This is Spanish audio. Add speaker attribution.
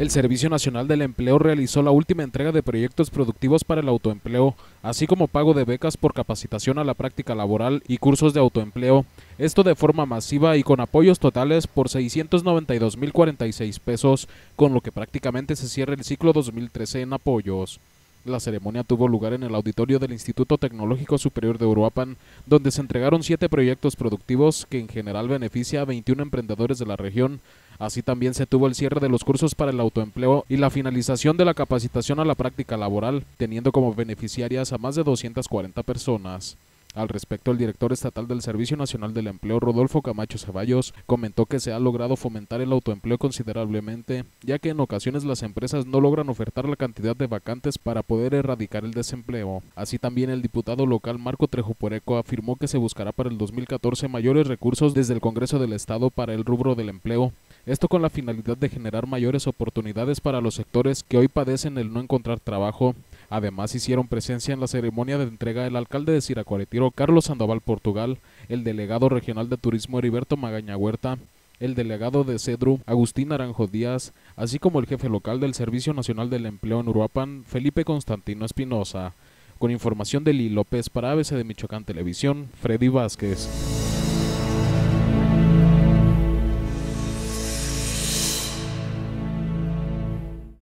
Speaker 1: El Servicio Nacional del Empleo realizó la última entrega de proyectos productivos para el autoempleo, así como pago de becas por capacitación a la práctica laboral y cursos de autoempleo, esto de forma masiva y con apoyos totales por 692.046 pesos, con lo que prácticamente se cierra el ciclo 2013 en apoyos. La ceremonia tuvo lugar en el auditorio del Instituto Tecnológico Superior de Uruapan, donde se entregaron siete proyectos productivos que en general beneficia a 21 emprendedores de la región, Así también se tuvo el cierre de los cursos para el autoempleo y la finalización de la capacitación a la práctica laboral, teniendo como beneficiarias a más de 240 personas. Al respecto, el director estatal del Servicio Nacional del Empleo, Rodolfo Camacho Ceballos, comentó que se ha logrado fomentar el autoempleo considerablemente, ya que en ocasiones las empresas no logran ofertar la cantidad de vacantes para poder erradicar el desempleo. Así también el diputado local Marco Trejo Puereco afirmó que se buscará para el 2014 mayores recursos desde el Congreso del Estado para el rubro del empleo, esto con la finalidad de generar mayores oportunidades para los sectores que hoy padecen el no encontrar trabajo. Además hicieron presencia en la ceremonia de entrega el alcalde de Siracuaretiro, Carlos Sandoval Portugal, el delegado regional de turismo Heriberto Magaña Huerta, el delegado de Cedru, Agustín Aranjo Díaz, así como el jefe local del Servicio Nacional del Empleo en Uruapan, Felipe Constantino Espinosa. Con información de Lee López para ABC de Michoacán Televisión, Freddy Vázquez.